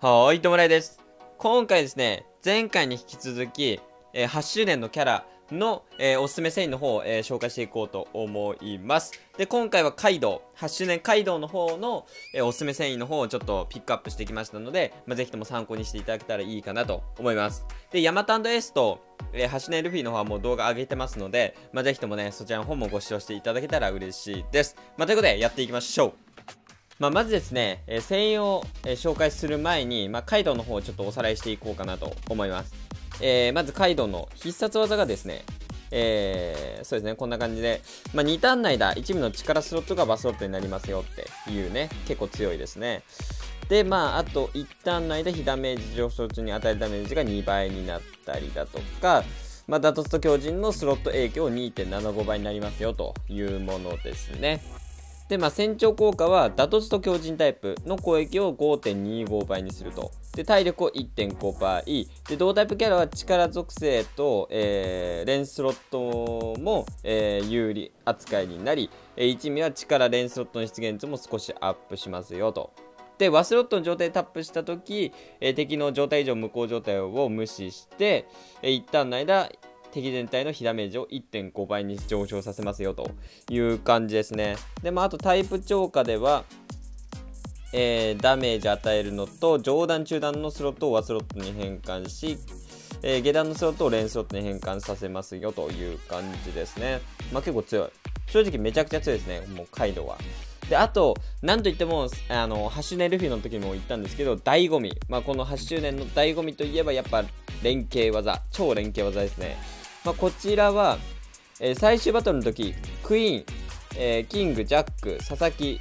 はい、どうもらいです。今回ですね、前回に引き続き、えー、8周年のキャラの、えー、おすすめ繊維の方を、えー、紹介していこうと思います。で、今回はカイドウ、8周年カイドウの方の、え、おすすめ繊維の方をちょっとピックアップしてきましたので、まあ、ぜひとも参考にしていただけたらいいかなと思います。で、ヤマタエースと、えー、8周年ルフィの方はもう動画上げてますので、まあ、ぜひともね、そちらの方もご視聴していただけたら嬉しいです。まあ、ということで、やっていきましょう。まあ、まずですね、えー、専用を、えー、紹介する前に、まあ、カイドウの方をちょっとおさらいしていこうかなと思います。えー、まずカイドウの必殺技がですね、えー、そうですね、こんな感じで、まあ、2ターン内だ、一部の力スロットがバスロットになりますよっていうね、結構強いですね。で、まあ、あと1ターン内で非ダメージ上昇中に与えるダメージが2倍になったりだとか、まあ、ダトツと強靭のスロット影響を2.75倍になりますよというものですね。で、まあ、船長効果は、ダトツと強靭タイプの攻撃を5.25倍にすると。で、体力を1.5倍。で、同タイプキャラは力属性と、えー、レンスロットも、えー、有利扱いになり、えー、一味は力レンスロットの出現率も少しアップしますよと。で、ワスロットの状態でタップしたとき、えー、敵の状態以上無効状態を無視して、えー、一旦の間、敵全体の被ダメージを1.5倍に上昇させますよという感じですね。で、まあ、あとタイプ超過では、えー、ダメージ与えるのと、上段中段のスロットを和スロットに変換し、えー、下段のスロットをレンスロットに変換させますよという感じですね。まあ、結構強い。正直めちゃくちゃ強いですね、もうカイドウは。で、あと、なんといっても、あの、8周年ルフィの時も言ったんですけど、醍醐味。まあ、この8周年の醍醐味といえば、やっぱ、連携技。超連携技ですね。まあ、こちらは、えー、最終バトルの時クイーン、えー、キング、ジャック、佐々木、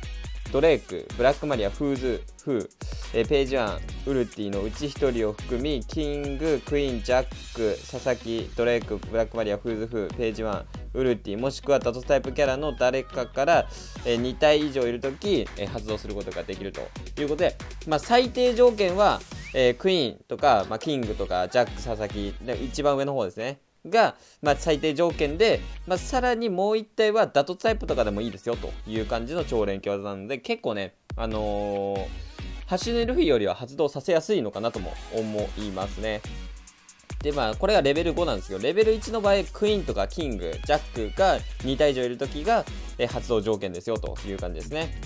ドレイク、ブラックマリア、フーズ、フー、えー、ページワン、ウルティのうち1人を含み、キング、クイーン、ジャック、佐々木、ドレイク、ブラックマリア、フーズ、フー、ページワン、ウルティ、もしくは打突タイプキャラの誰かから、えー、2体以上いるとき、え、発動することができるということで、まあ、最低条件は、え、クイーンとか、まあ、キングとか、ジャック、佐々木、で一番上の方ですね。が、まあ、最低条件で、まあ、さらにもう1体はダトタイプとかでもいいですよという感じの超連携技なので結構ねあのー、走ネルフィよりは発動させやすいのかなとも思いますね。でまあこれがレベル5なんですけどレベル1の場合クイーンとかキングジャックが2体以上いる時が、え発動条件ですよという感じですね。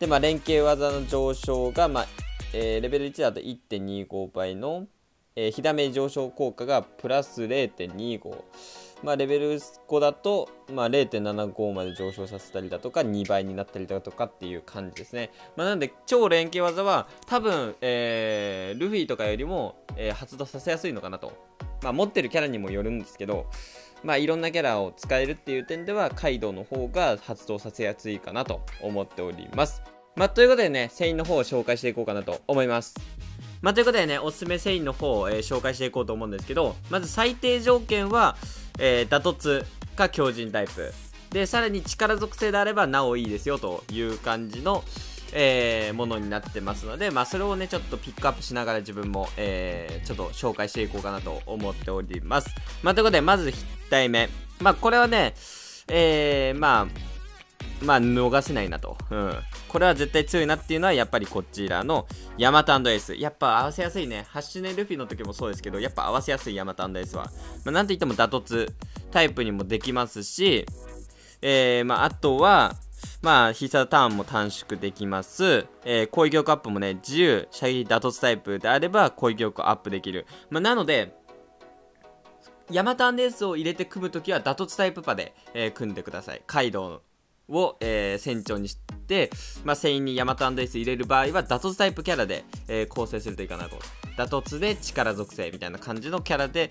でまあ連携技の上昇が、まあえー、レベル1だと1.25倍のえー、火ダメ上昇効果がプラス0.25。まあ、レベル5だと、まあ、0.75まで上昇させたりだとか、2倍になったりだとかっていう感じですね。まあ、なんで、超連携技は、多分、えー、ルフィとかよりも、えー、発動させやすいのかなと。まあ、持ってるキャラにもよるんですけど、まあ、いろんなキャラを使えるっていう点では、カイドウの方が発動させやすいかなと思っております。まあ、ということでね、繊維の方を紹介していこうかなと思います。まあ、ということでね、おすすめ繊維の方を、えー、紹介していこうと思うんですけど、まず最低条件は、えー、ダトツか強靭タイプ。で、さらに力属性であればなおいいですよという感じの、えー、ものになってますので、まあ、それをね、ちょっとピックアップしながら自分も、えー、ちょっと紹介していこうかなと思っております。まあ、ということで、まず1体目。まあ、これはね、えー、まあ、まあ、逃せないなと。うん。これは絶対強いなっていうのは、やっぱりこちらのヤマタエース。やっぱ合わせやすいね。ハッシュネルフィの時もそうですけど、やっぱ合わせやすいヤマタエースは。まあ、なんといってもダトツタイプにもできますし、えー、まあ、あとは、まあ、必殺ターンも短縮できます。えー、攻撃力アップもね、自由、射撃ダトツタイプであれば攻撃力アップできる。まあ、なので、ヤマタンデースを入れて組むときはダトツタイプパで、えー、組んでください。カイドウを、えー、船長にして、まあ、船員にヤマトエース入れる場合はダトツタイプキャラで、えー、構成するといいかなと。ダトツで力属性みたいな感じのキャラで、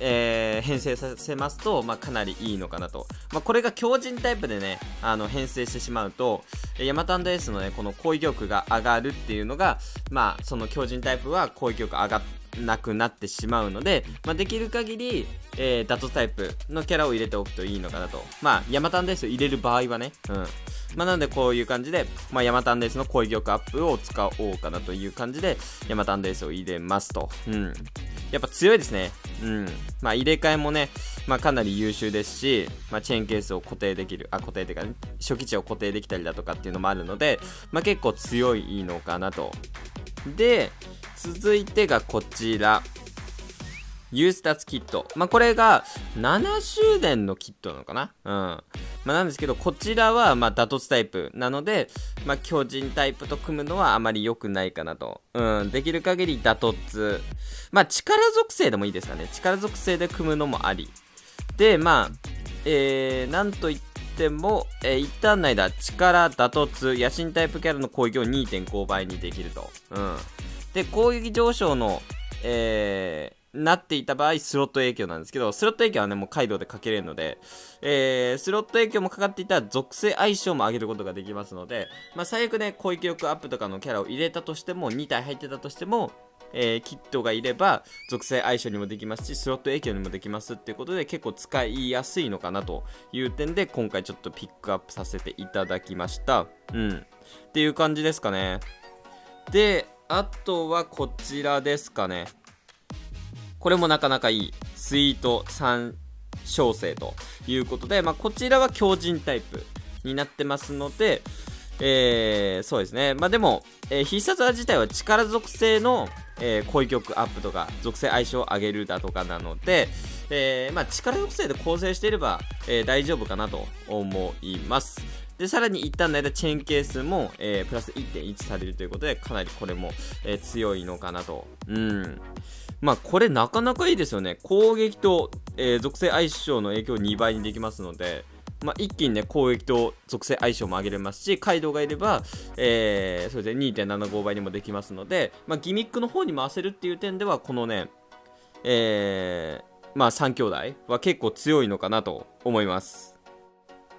えー、編成させますと、まあ、かなりいいのかなと、まあ、これが強靭タイプでねあの編成してしまうとヤマトエースのねこの攻撃力が上がるっていうのがまあその強靭タイプは攻撃力上がってなくなってしまうので、まあ、できる限り、えー、ダトタイプのキャラを入れておくといいのかなと。まあ、ヤマタンデースを入れる場合はね。うん。まあ、なのでこういう感じで、まあ、ヤマタンデースの攻撃力アップを使おうかなという感じで、ヤマタンデースを入れますと。うん。やっぱ強いですね。うん。まあ、入れ替えもね、まあ、かなり優秀ですし、まあ、チェーンケースを固定できる、あ、固定っていうか、ね、初期値を固定できたりだとかっていうのもあるので、まあ、結構強いのかなと。で、続いてがこちら。ユースタツキット。まあ、これが7周年のキットなのかな？うん。まあ、なんですけど、こちらは、まあ、ダトツタイプなので、まあ、巨人タイプと組むのはあまり良くないかなと。うん。できる限りダトツ。まあ、力属性でもいいですかね。力属性で組むのもあり。で、まあ、えー、なんといっても、えー、一旦の間、力、ダトツ、野心タイプキャラの攻撃を2.5倍にできると。うん。で、攻撃上昇の、えー、なっていた場合、スロット影響なんですけど、スロット影響はね、もうカイドウでかけれるので、えー、スロット影響もかかっていたら属性相性も上げることができますので、まあ、最悪ね、攻撃力アップとかのキャラを入れたとしても、2体入ってたとしても、えー、キットがいれば、属性相性にもできますし、スロット影響にもできますっていうことで、結構使いやすいのかなという点で、今回ちょっとピックアップさせていただきました。うん。っていう感じですかね。で、あとはこちらですかね。これもなかなかいいスイート3小生ということで、まあ、こちらは強靭タイプになってますので、えー、そうですね。まあ、でも、えー、必殺技自体は力属性の、えー、攻撃力アップとか、属性相性を上げるだとかなので、えー、まあ、力属性で構成していれば、えー、大丈夫かなと思います。で、さらに一旦の間チェーン係数も、えー、プラス1.1されるということで、かなりこれも、えー、強いのかなと。うん。まあ、これなかなかいいですよね。攻撃と、えー、属性相性の影響を2倍にできますので、まあ、一気にね、攻撃と属性相性も上げれますし、カイドウがいれば、えー、そうですね、2.75倍にもできますので、まあ、ギミックの方に回せるっていう点では、このね、えー、まあ、3兄弟は結構強いのかなと思います。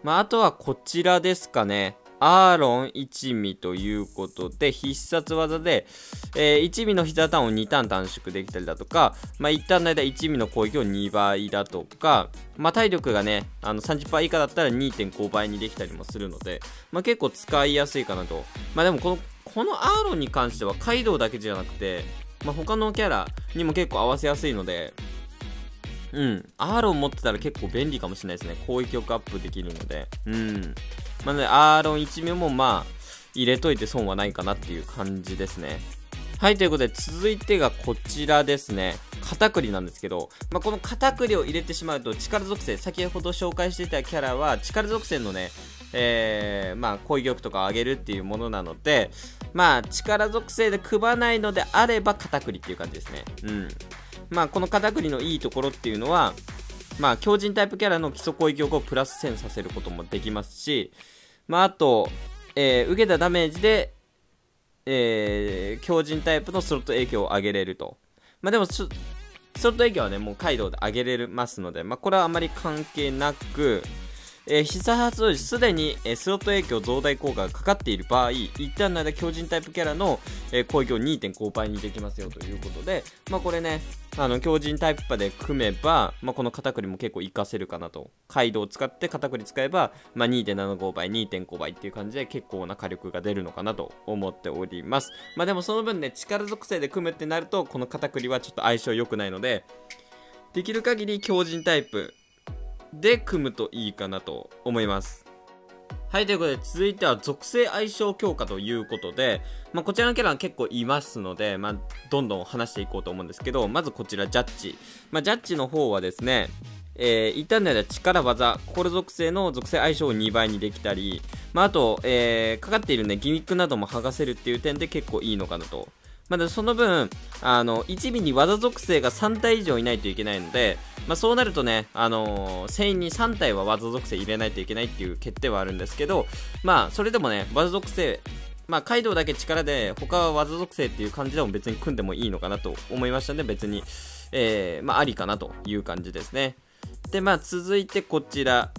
まあ、あとはこちらですかね。アーロン一味ということで、必殺技で、えー、一味の膝ターンを2ターン短縮できたりだとか、まあ、一旦の間一味の攻撃を2倍だとか、まあ、体力がね、あの30%以下だったら2.5倍にできたりもするので、まあ、結構使いやすいかなと。まあ、でもこの、このアーロンに関しては、カイドウだけじゃなくて、まあ、他のキャラにも結構合わせやすいので、うん。アーロン持ってたら結構便利かもしれないですね。攻撃力アップできるので。うん。まあ、ね、アーロン1名もまあ、入れといて損はないかなっていう感じですね。はい、ということで、続いてがこちらですね。片栗なんですけど、まあ、この片栗を入れてしまうと力属性、先ほど紹介していたキャラは力属性のね、えー、まあ、攻撃力とかを上げるっていうものなので、まあ、力属性で組まないのであれば片栗っていう感じですね。うん。まあ、この片栗のいいところっていうのは、まあ、強靭タイプキャラの基礎攻撃力をプラス1000させることもできますし、まあ、あと、えー、受けたダメージで、えー、強靭タイプのスロット影響を上げれると。まあ、でも、スロット影響はね、もうカイドウで上げれますので、まあ、これはあまり関係なく、えー、必殺発動時すでに、えー、スロット影響増大効果がかかっている場合、一旦の間強靭タイプキャラの、えー、攻撃を2.5倍にできますよということで、まあこれね、あの、強靭タイプパで組めば、まあこの片栗も結構活かせるかなと。カイドウを使って片栗使えば、まあ2.75倍、2.5倍っていう感じで結構な火力が出るのかなと思っております。まあでもその分ね、力属性で組むってなると、この片栗はちょっと相性良くないので、できる限り強靭タイプ、で組むといいかなと思います。はい、ということで、続いては属性相性強化ということで、まあ、こちらのキャラは結構いますので、まあ、どんどん話していこうと思うんですけど、まずこちら、ジャッジ。まあ、ジャッジの方はですね、えー、一旦では力技、心属性の属性相性を2倍にできたり、まあ、あと、えー、かかっているね、ギミックなども剥がせるっていう点で結構いいのかなとまあ、その分、あの、1尾に技属性が3体以上いないといけないので、まあ、そうなるとね、あのー、戦員に3体は技属性入れないといけないっていう決定はあるんですけど、まあ、それでもね、技属性、まあ、カイドウだけ力で、他は技属性っていう感じでも別に組んでもいいのかなと思いましたので、別に、えー、まあ、ありかなという感じですね。で、まあ、続いてこちら。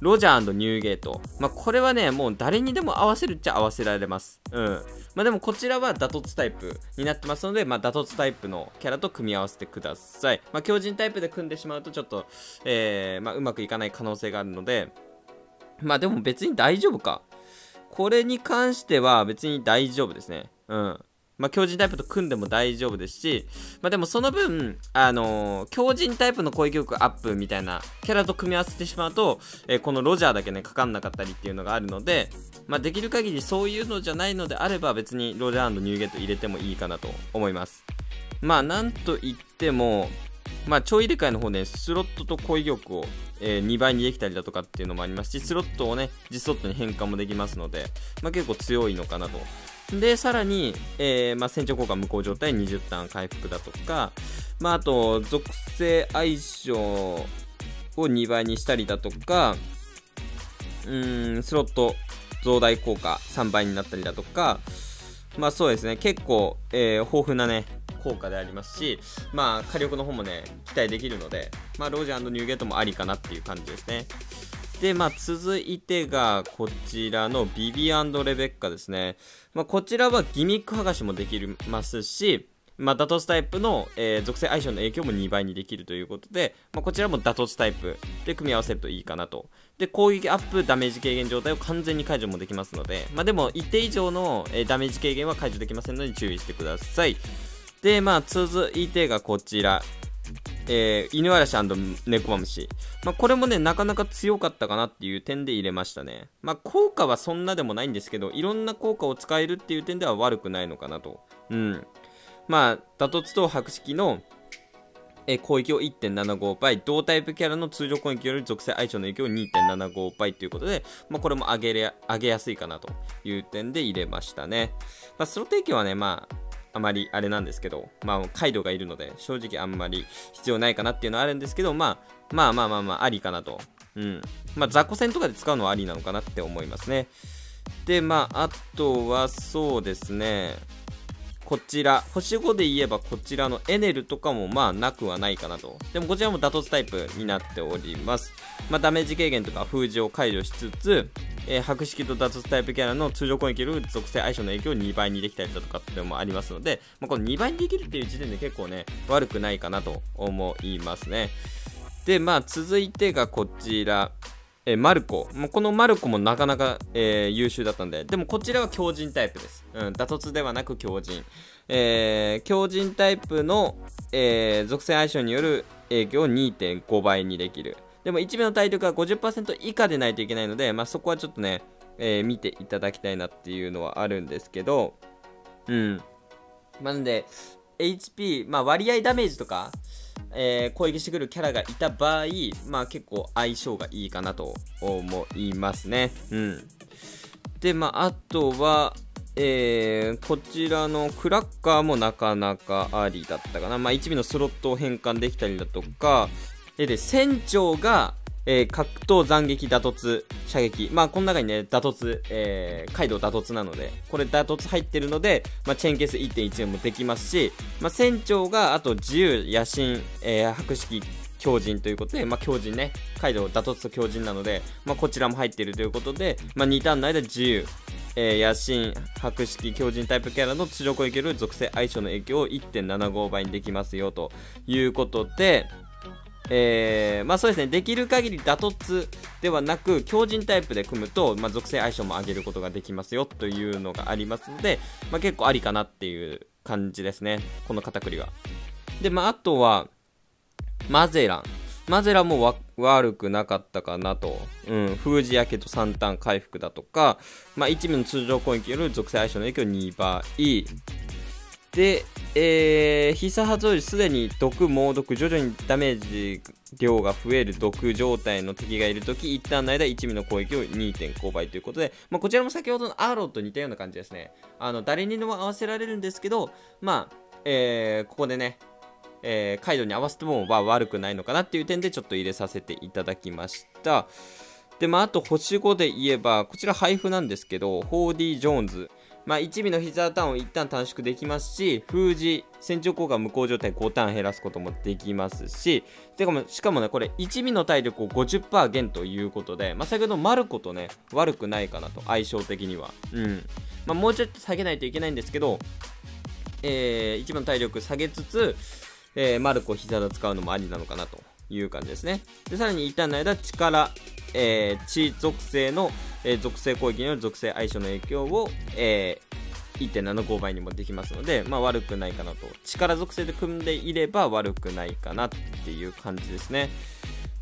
ロジャーニューゲート。まあ、これはね、もう誰にでも合わせるっちゃ合わせられます。うん。まあ、でもこちらはダトツタイプになってますので、まあ、ダトツタイプのキャラと組み合わせてください。まあ、強靭タイプで組んでしまうとちょっと、えー、まあ、うまくいかない可能性があるので、まあ、でも別に大丈夫か。これに関しては別に大丈夫ですね。うん。まあ、強靭タイプと組んでも大丈夫ですし、まあ、でもその分、あのー、強靭タイプの攻撃力アップみたいなキャラと組み合わせてしまうと、えー、このロジャーだけね、かかんなかったりっていうのがあるので、まあ、できる限りそういうのじゃないのであれば別にロジャーニューゲット入れてもいいかなと思います。まあ、なんといっても、まあ、超入れ替えの方ね、スロットと攻撃力を、えー、2倍にできたりだとかっていうのもありますし、スロットをね、実スロットに変換もできますので、まあ、結構強いのかなと。で、さらに、えー、まあ、船長効果無効状態20ターン回復だとか、まあ、あと、属性相性を2倍にしたりだとか、うん、スロット増大効果3倍になったりだとか、まあそうですね、結構、えー、豊富なね、効果でありますし、まあ火力の方もね、期待できるので、まあロージャーニューゲートもありかなっていう感じですね。で、まあ、続いてが、こちらのビビアンドレベッカですね。まあ、こちらはギミック剥がしもできますし、まあ、ダトツタイプの、えー、属性相性の影響も2倍にできるということで、まあ、こちらもダトツタイプで組み合わせるといいかなと。で、攻撃アップ、ダメージ軽減状態を完全に解除もできますので、まあ、でも一定以上の、えー、ダメージ軽減は解除できませんので注意してください。で、まあ、続いてがこちら。えー、犬嵐猫マムシ。まあ、これもね、なかなか強かったかなっていう点で入れましたね。まあ、効果はそんなでもないんですけど、いろんな効果を使えるっていう点では悪くないのかなと。うん。まあ、ダトツと白色の、え攻撃を1.75倍、同タイプキャラの通常攻撃より属性相性の影響を2.75倍ということで、まあ、これも上げれ上げやすいかなという点で入れましたね。まあ、スロ提供はね、まあ、あまりあれなんですけど、まあ、カイドがいるので、正直あんまり必要ないかなっていうのはあるんですけど、まあ、まあまあまあまあ、ありかなと。うん。まあ、雑魚戦とかで使うのはありなのかなって思いますね。で、まあ、あとはそうですね。こちら、星5で言えばこちらのエネルとかもまあなくはないかなと。でもこちらもダトツタイプになっております。まあダメージ軽減とか封じを解除しつつ、えー、白色とダトタイプキャラの通常攻撃力属性相性の影響を2倍にできたりだとかっていうのもありますので、まあ、この2倍にできるっていう時点で結構ね、悪くないかなと思いますね。で、まあ続いてがこちら。えー、マルコ。もうこのマルコもなかなか、えー、優秀だったんで、でもこちらは強靭タイプです。うん、打突ではなく強靭。えー、強靭タイプの、えー、属性相性による影響を2.5倍にできる。でも1秒の体力が50%以下でないといけないので、まあ、そこはちょっとね、えー、見ていただきたいなっていうのはあるんですけど、うん。なんで、HP、まあ割合ダメージとか、えー、攻撃してくるキャラがいた場合、まあ結構相性がいいかなと思いますね。うん。で、まああとは、えー、こちらのクラッカーもなかなかありだったかな。まあ1尾のスロットを変換できたりだとか、で、で船長が、えー、格闘斬撃打突射撃。まあ、この中にね、打突、えー、カイドウ打突なので、これ打突入ってるので、まあ、チェーンケース1.1もできますし、まあ、船長が、あと自由、野心、えー、白色、強靭ということで、まあ、強靭ね、カイドウ打突と強靭なので、まあ、こちらも入っているということで、まあ、2ターンの間自由、えー、野心、白色、強靭タイプキャラの地上攻撃る属性相性の影響を1.75倍にできますよということで、えー、まあそうですね、できる限り打突ではなく、強靭タイプで組むと、まあ、属性相性も上げることができますよというのがありますので、まあ、結構ありかなっていう感じですね、この片栗は。で、まああとは、マゼラン。マゼランも悪くなかったかなと。うん、封じ焼けと3ターン回復だとか、まあ1名の通常攻撃よる属性相性の影響2倍。で、えー、必殺発動時すでに毒、猛毒、徐々にダメージ量が増える毒状態の敵がいるとき、一旦の間1ミの攻撃を2.5倍ということで、まあ、こちらも先ほどのアーローと似たような感じですね。あの、誰にでも合わせられるんですけど、まあ、えー、ここでね、えー、カイドに合わせても、まあ、悪くないのかなっていう点でちょっと入れさせていただきました。で、まあ、あと星5で言えば、こちら配布なんですけど、ホーディ・ジョーンズ。まあ、1尾の膝ターンを一旦短縮できますし、封じ、船長効果無効状態5ターン減らすこともできますし、てかもしかもね、これ1尾の体力を50%減ということで、まあ、先ほどマルコとね、悪くないかなと、相性的には。うん。まあ、もうちょっと下げないといけないんですけど、えー、1尾の体力下げつつ、えー、マルコ膝座使うのもありなのかなという感じですね。で、さらに一旦の間、力、えー、地属性の、えー、属性攻撃による属性相性の影響を、え1.75倍にもできますので、まあ、悪くないかなと。力属性で組んでいれば悪くないかなっていう感じですね。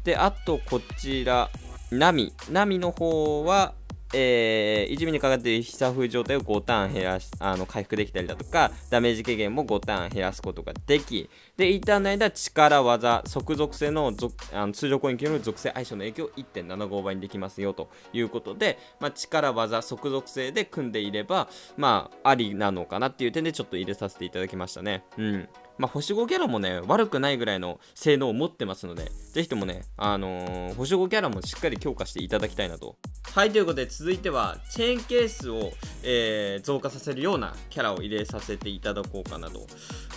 であとこちら波波の方はえー、1ミにかかっている飛風状態を5ターン減らし、あの、回復できたりだとか、ダメージ軽減も5ターン減らすことができ、で、一旦の間、力技、即属性のあの通常攻撃の属性相性の影響を1.75倍にできますよということで、まあ、力技、即属性で組んでいれば、まあ、ありなのかなっていう点でちょっと入れさせていただきましたね。うん。まあ、星5キャラもね、悪くないぐらいの性能を持ってますので、ぜひともね、あのー、星5キャラもしっかり強化していただきたいなと。はい、ということで続いては、チェーンケースを、えー、増加させるようなキャラを入れさせていただこうかなと。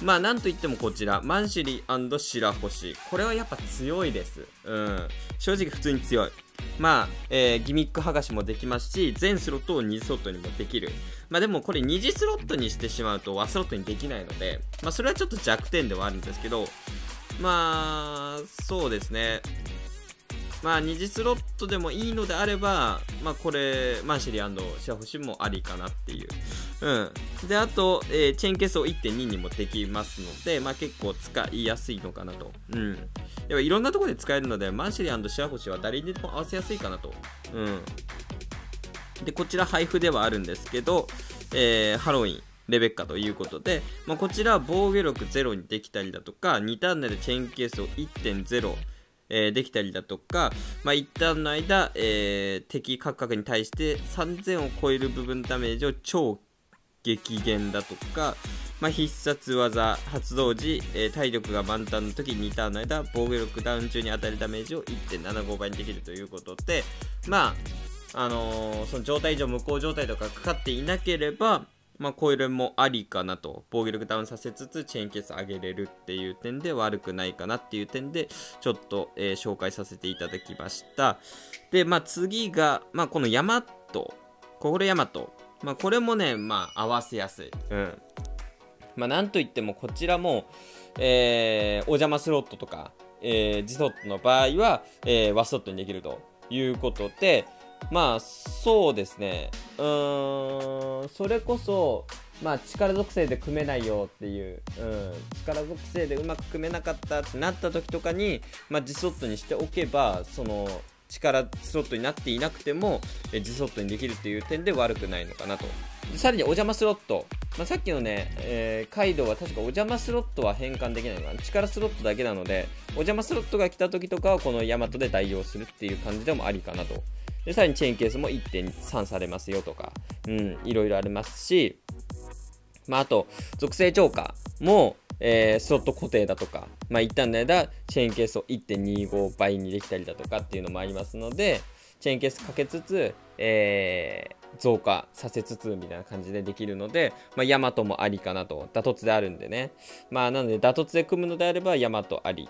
まあ、なんといってもこちら、マンシリー白星。これはやっぱ強いです。うん。正直普通に強い。まあ、えー、ギミック剥がしもできますし、全スロットを2スロットにもできる。まあでもこれ2次スロットにしてしまうと和スロットにできないので、まあそれはちょっと弱点ではあるんですけど、まあ、そうですね。まあ、二次スロットでもいいのであれば、まあ、これ、マンシェリーシャホシもありかなっていう。うん。で、あと、えー、チェーンケースを1.2にもできますので、まあ、結構使いやすいのかなと。うん。やっぱいろんなところで使えるので、マンシェリーシャホシは誰にでも合わせやすいかなと。うん。で、こちら配布ではあるんですけど、えー、ハロウィン、レベッカということで、まあ、こちらは防御力0にできたりだとか、2ターンでチェーンケースを1.0、えー、できたりだとか、まあ、一旦の間、えー、敵各角に対して3000を超える部分ダメージを超激減だとか、まあ、必殺技発動時、えー、体力が満タンの時2ターンの間防御力ダウン中に当たるダメージを1.75倍にできるということでまああのー、その状態以上無効状態とかかかっていなければまあ、コイルもありかなと。防御力ダウンさせつつ、チェーンケース上げれるっていう点で悪くないかなっていう点で、ちょっと、えー、紹介させていただきました。で、まあ、次が、まあ、このヤマト。これヤマト。まあ、これもね、まあ、合わせやすい。うん。まあ、なんといっても、こちらも、えー、お邪魔スロットとか、えー、ジソットの場合は、えー、ワストットにできるということで、まあ、そうですね。うーん、それこそ、まあ、力属性で組めないよっていう、うん、力属性でうまく組めなかったってなった時とかに、まあ、ジソットにしておけば、その、力スロットになっていなくても、えジソットにできるっていう点で悪くないのかなと。さらにお邪魔スロット。まあ、さっきのね、えー、カイドウは確かお邪魔スロットは変換できないのかな。力スロットだけなので、お邪魔スロットが来た時とかはこのヤマトで代用するっていう感じでもありかなと。で、さらにチェーンケースも1.3されますよとか、うん、いろいろありますし、まあ、あと、属性超過も、えー、スロット固定だとか、まあ、一旦の間、チェーンケースを1.25倍にできたりだとかっていうのもありますので、チェーンケースかけつつ、えー、増加させつつみたいな感じでできるので、まあ、ヤマトもありかなと、ダトツであるんでね。まあ、なので、ダトツで組むのであれば、ヤマトあり。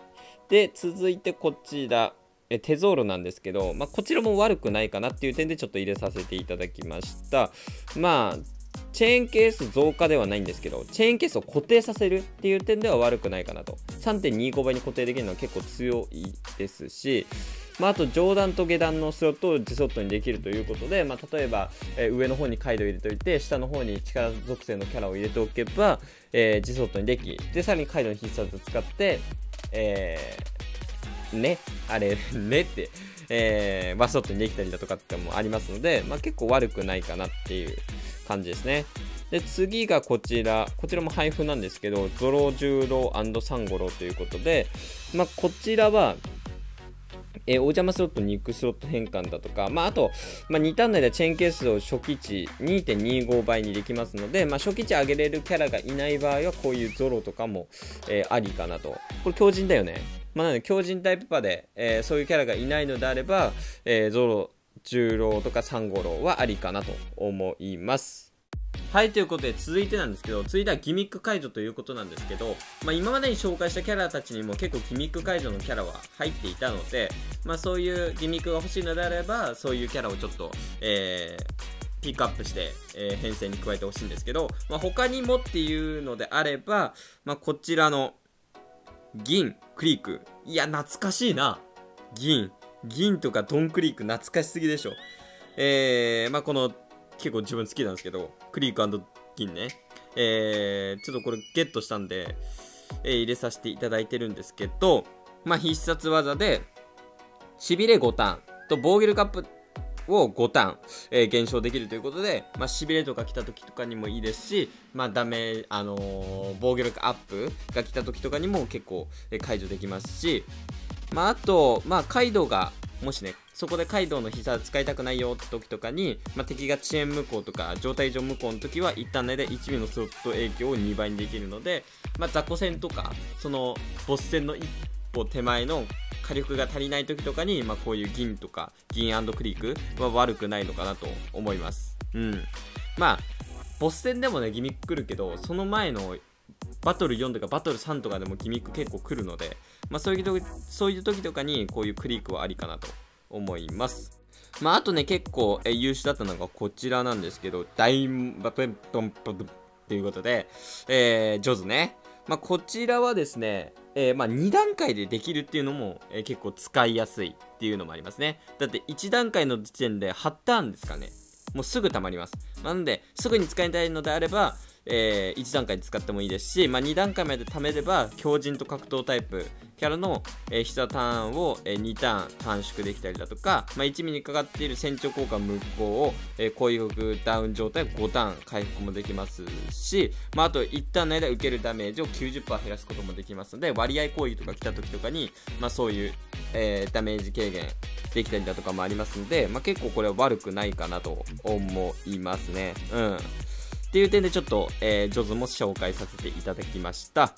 で、続いてこちら、テゾーロなんですけど、まあ、こちらも悪くないかなっていう点でちょっと入れさせていただきました。まあ、チェーンケース増加ではないんですけど、チェーンケースを固定させるっていう点では悪くないかなと。3.25倍に固定できるのは結構強いですし、まあ、あと上段と下段のスロットをジソットにできるということで、まあ、例えば、えー、上の方にカイドを入れておいて、下の方に力属性のキャラを入れておけば、えー、ジソットにでき、で、さらにカイドの必殺を使って、えーね、あれ、ねって、えー、バストットにできたりだとかってもありますので、まあ、結構悪くないかなっていう感じですね。で、次がこちら。こちらも配布なんですけど、ゾロ十郎サンゴロということで、まあ、こちらは、えー、お邪魔スロット、ニックスロット変換だとか、まあ、あと、まあ、2ターン内でチェーンケースを初期値2.25倍にできますので、まあ、初期値上げれるキャラがいない場合は、こういうゾロとかも、えー、ありかなと。これ強靭だよね。まあ、なので強靭タイプパで、えー、そういうキャラがいないのであれば、え、ゾロ、十郎とかサンゴロウはありかなと思います。はい、ということで続いてなんですけど、続いてはギミック解除ということなんですけど、まあ、今までに紹介したキャラたちにも結構ギミック解除のキャラは入っていたので、まあ、そういうギミックが欲しいのであれば、そういうキャラをちょっと、えー、ピックアップして、えー、編成に加えてほしいんですけど、まあ、他にもっていうのであれば、まあ、こちらの、銀、クリーク。いや、懐かしいな。銀。銀とかドンクリーク懐かしすぎでしょ。えー、まあこの、結構自分好きなんですけど、クリーク金ね、えー、ちょっとこれゲットしたんで、えー、入れさせていただいてるんですけど、まあ、必殺技で、しびれ5ターンと防御力アップを5ターン、えー、減少できるということで、まあ、しびれとか来た時とかにもいいですし、まあ、ダメ、あのー、防御力アップが来た時とかにも結構、えー、解除できますし、まあ、あと、まあ、カイドウが、もしね、そこでカイドウの必殺使いたくないよって時とかに、まあ、敵が遅延無効とか状態上無効の時は一旦内で1ミリのスロット影響を2倍にできるので、まあ、雑魚戦とかそのボス戦の一歩手前の火力が足りない時とかに、まあ、こういう銀とか銀クリークは悪くないのかなと思います。うん。まあボス戦でもねギミック来るけどその前のバトル4とかバトル3とかでもギミック結構来るので、まあ、そういう時そういう時とかにこういうクリークはありかなと思いますまあ、あとね、結構、え優秀だったのがこちらなんですけど、大バトントントンということで、えー、ジョズね。まあ、こちらはですね、えー、まあ、2段階でできるっていうのも、えー、結構使いやすいっていうのもありますね。だって1段階の時点で8ターンですかね。もうすぐ溜まります。なので、すぐに使いたいのであれば、えー、1段階で使ってもいいですし、まあ、2段階まで貯めれば強靭と格闘タイプキャラの、えー、必殺ターンを、えー、2ターン短縮できたりだとか、まあ、1ミにかかっている船長効果無効を、えー、攻撃ダウン状態5ターン回復もできますし、まあ、あと1ターンの間受けるダメージを90%減らすこともできますので割合攻撃とか来た時とかに、まあ、そういう、えー、ダメージ軽減できたりだとかもありますので、まあ、結構これは悪くないかなと思いますね。うん。っていう点でちょっと、えー、ジョズも紹介させていただきました。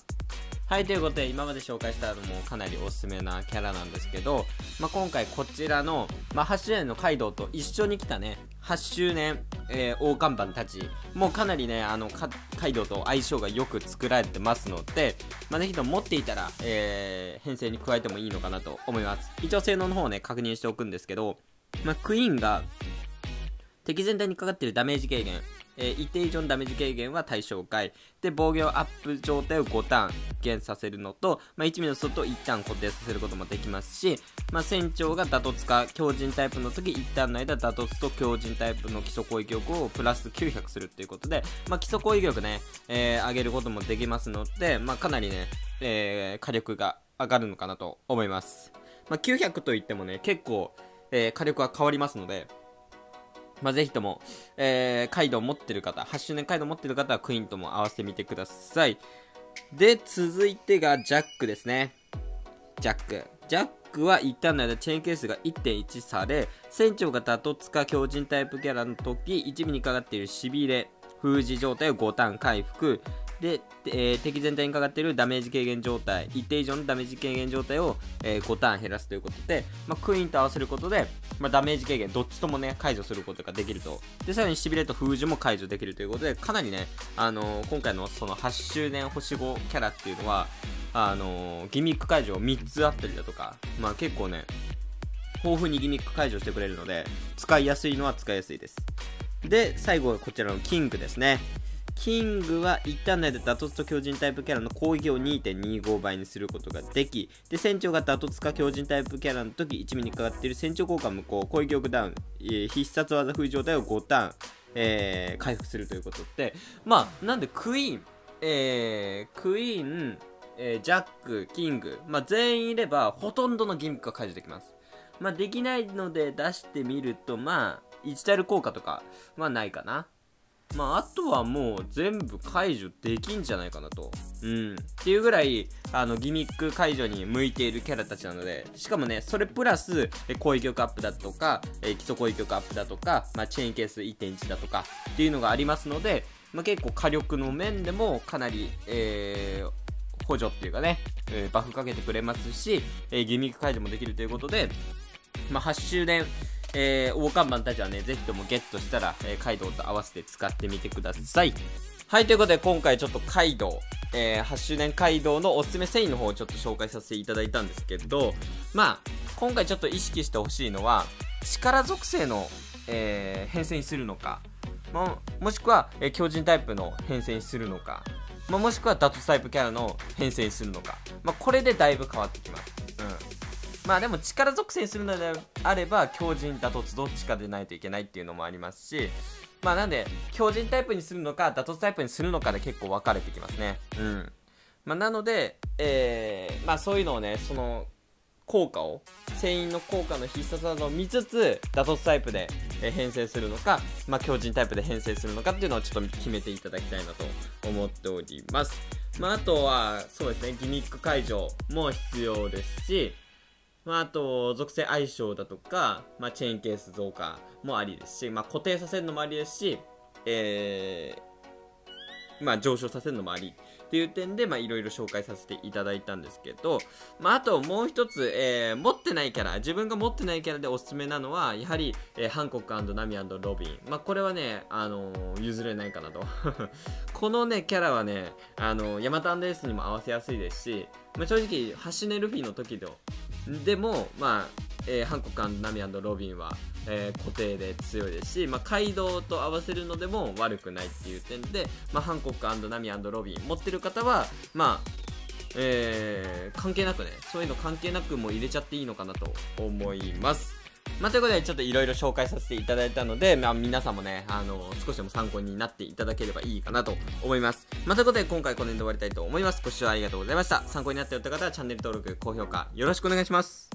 はい、ということで、今まで紹介したのもかなりおすすめなキャラなんですけど、まあ、今回こちらの、まあ、8周年のカイドウと一緒に来たね、8周年、えー、大看板たち、もうかなりね、あの、カイドウと相性がよく作られてますので、まあ、ぜひとも持っていたら、えー、編成に加えてもいいのかなと思います。一応性能の方をね、確認しておくんですけど、まあ、クイーンが、敵全体にかかってるダメージ軽減、えー、一定以上のダメージ軽減は対象外。で防御アップ状態を5ターン減させるのと、まあ、1ミリの外を1ターン固定させることもできますし、まあ、船長がダトツか強靭タイプの時1ターンの間ダトツと強靭タイプの基礎攻撃力をプラス900するっていうことで、まあ、基礎攻撃力ね、えー、上げることもできますので、まあ、かなりね、えー、火力が上がるのかなと思います、まあ、900といってもね結構、えー、火力は変わりますのでまあ、ぜひとも、えー、カイドウ持ってる方、8周年カイドウ持ってる方はクイーンとも合わせてみてください。で、続いてがジャックですね。ジャック。ジャックは一旦の間チェーンケースが1.1され、船長がダトツか強靭タイプキャラの時、一味にかかっているしびれ、封じ状態を5ターン回復、で、えー、敵全体にかかっているダメージ軽減状態、一定以上のダメージ軽減状態を、えー、5ターン減らすということで、まあ、クイーンと合わせることで、まあ、ダメージ軽減、どっちともね、解除することができると。で、さらにしびれと封じも解除できるということで、かなりね、あのー、今回のその8周年星5キャラっていうのは、あのギミック解除3つあったりだとか、まあ結構ね、豊富にギミック解除してくれるので、使いやすいのは使いやすいです。で、最後はこちらのキングですね。キングは一旦内でダトツと強靭タイプキャラの攻撃を2.25倍にすることができ、で、船長がダトツか強靭タイプキャラの時、1ミリにかかっている船長効果無効、攻撃力ダウン、必殺技封状態を5ターン、えー、回復するということで、まあ、なんでクイーン、えー、クイーン、えー、ジャック、キング、まあ、全員いれば、ほとんどのギミックが解除できます。まあ、できないので出してみると、まあ、1タイル効果とかはないかな。まあ、あとはもう全部解除できんじゃないかなと。うん。っていうぐらい、あの、ギミック解除に向いているキャラたちなので、しかもね、それプラス、攻撃力アップだとか、え基礎攻撃力アップだとか、まあ、チェーンケース1.1だとか、っていうのがありますので、まあ、結構火力の面でもかなり、えー、補助っていうかね、えー、バフかけてくれますし、えー、ギミック解除もできるということで、まあ、8周年、えー、大看板たちはね、ぜひともゲットしたら、えー、カイドウと合わせて使ってみてください。はい、ということで今回ちょっとカイドウ、えー、8周年カイドウのおすすめ繊維の方をちょっと紹介させていただいたんですけど、まあ、今回ちょっと意識してほしいのは、力属性の、えー、編成にするのか、まあ、もしくは、えー、強靭タイプの編成にするのか、まあ、もしくはダトスタイプキャラの編成にするのか、まあ、これでだいぶ変わってきます。まあでも力属性にするのであれば強靭打突どっちかでないといけないっていうのもありますしまあなんで強靭タイプにするのかダトツタイプにするのかで結構分かれてきますね。うん。まあ、なので、えー、まあそういうのをねその効果を繊維の効果の必殺技を見つつダトツタイプで編成するのか、まあ、強靭タイプで編成するのかっていうのをちょっと決めていただきたいなと思っております。まあ、あとはそうですねギミック解除も必要ですしまあ、あと属性相性だとか、まあ、チェーンケース増加もありですし、まあ、固定させるのもありですし、えーまあ、上昇させるのもありっていう点で、まあ、いろいろ紹介させていただいたんですけど、まあ、あともう一つ、えー、持ってないキャラ、自分が持ってないキャラでおすすめなのは、やはり、えー、ハンコックナミロビン。まあ、これはね、あのー、譲れないかなと。このね、キャラはね、あのー、ヤマタンレースにも合わせやすいですし、まあ、正直、ハシネルフィの時ででも、まあ、えー、ハンコックナミロビンは、えー、固定で強いですし、まあ、街道と合わせるのでも悪くないっていう点で、まあ、ハンコックナミロビン持ってる方は、まあえー、関係なくねそういうの関係なくも入れちゃっていいのかなと思います。まあ、ということで、ちょっといろいろ紹介させていただいたので、まあ、皆さんもね、あの、少しでも参考になっていただければいいかなと思います。まあ、ということで、今回この辺で終わりたいと思います。ご視聴ありがとうございました。参考になったよって方は、チャンネル登録、高評価、よろしくお願いします。